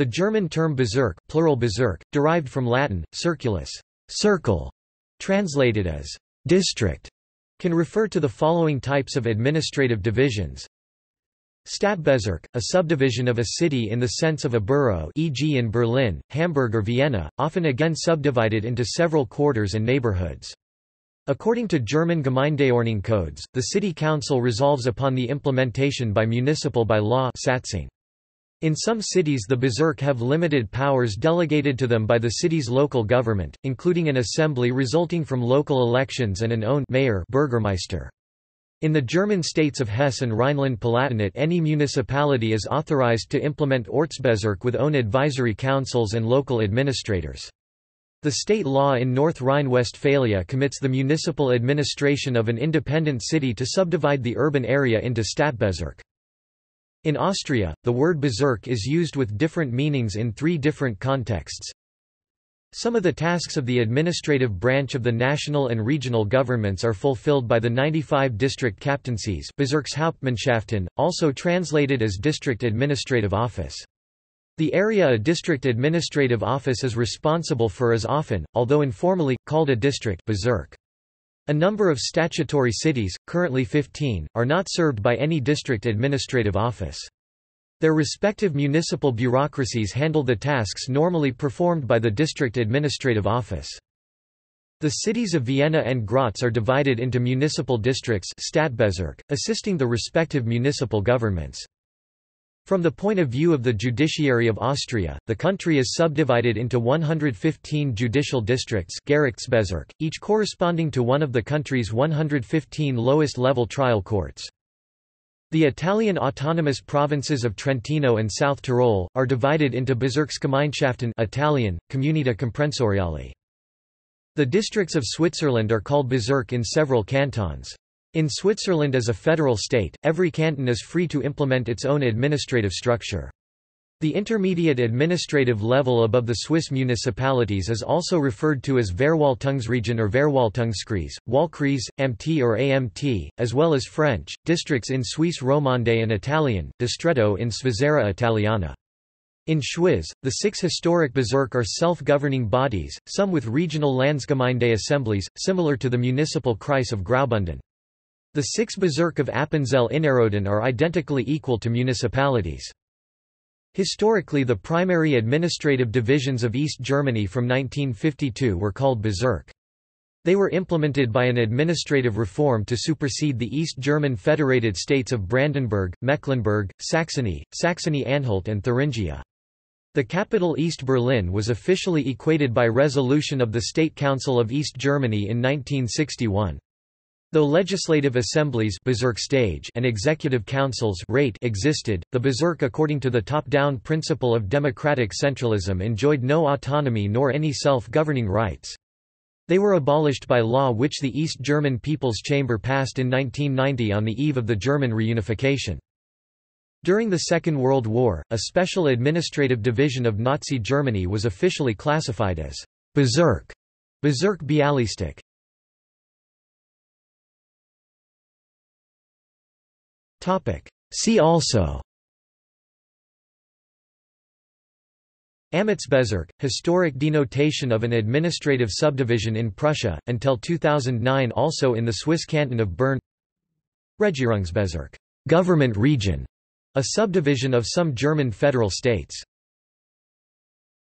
The German term Bezirk, plural Bezirk, derived from Latin, circulus, circle, translated as district, can refer to the following types of administrative divisions. Stadtbezirk, a subdivision of a city in the sense of a borough e.g. in Berlin, Hamburg or Vienna, often again subdivided into several quarters and neighborhoods. According to German Gemeindeordnung codes, the city council resolves upon the implementation by municipal by law Satzung. In some cities the Bezirk have limited powers delegated to them by the city's local government, including an assembly resulting from local elections and an own mayor Bürgermeister. In the German states of Hesse and Rhineland-Palatinate any municipality is authorized to implement Ortsbezirk with own advisory councils and local administrators. The state law in North Rhine-Westphalia commits the municipal administration of an independent city to subdivide the urban area into Stadtbezirk. In Austria, the word Bezirk is used with different meanings in three different contexts. Some of the tasks of the administrative branch of the national and regional governments are fulfilled by the 95 district captaincies Bezirkshauptmannschaften, also translated as district administrative office. The area a district administrative office is responsible for is often, although informally, called a district Bezirk. A number of statutory cities, currently 15, are not served by any district administrative office. Their respective municipal bureaucracies handle the tasks normally performed by the district administrative office. The cities of Vienna and Graz are divided into municipal districts assisting the respective municipal governments. From the point of view of the judiciary of Austria, the country is subdivided into 115 judicial districts each corresponding to one of the country's 115 lowest-level trial courts. The Italian autonomous provinces of Trentino and South Tyrol, are divided into Bezirksgemeinschaften Italian, Comunità Comprensoriale. The districts of Switzerland are called Bezirk in several cantons. In Switzerland as a federal state, every canton is free to implement its own administrative structure. The intermediate administrative level above the Swiss municipalities is also referred to as Verwaltungsregion or Verwaltungskreis, Wahlkreis, Amt or AMT, as well as French, districts in Suisse romande and Italian, distretto in Svizzera Italiana. In Schwyz, the six historic Bezirk are self-governing bodies, some with regional Landsgemeinde assemblies, similar to the municipal Kreis of Graubünden. The six Bezirk of Appenzell-Innerrhoden are identically equal to municipalities. Historically the primary administrative divisions of East Germany from 1952 were called Bezirk. They were implemented by an administrative reform to supersede the East German federated states of Brandenburg, Mecklenburg, Saxony, Saxony-Anhalt and Thuringia. The capital East Berlin was officially equated by resolution of the State Council of East Germany in 1961. Though legislative assemblies stage and executive councils rate existed, the Bezirk according to the top-down principle of democratic centralism enjoyed no autonomy nor any self-governing rights. They were abolished by law which the East German People's Chamber passed in 1990 on the eve of the German reunification. During the Second World War, a special administrative division of Nazi Germany was officially classified as Bezirk, Bezirk Bialystok. See also. Amtsbezirk, historic denotation of an administrative subdivision in Prussia, until 2009 also in the Swiss canton of Bern. Regierungsbezirk government region, a subdivision of some German federal states.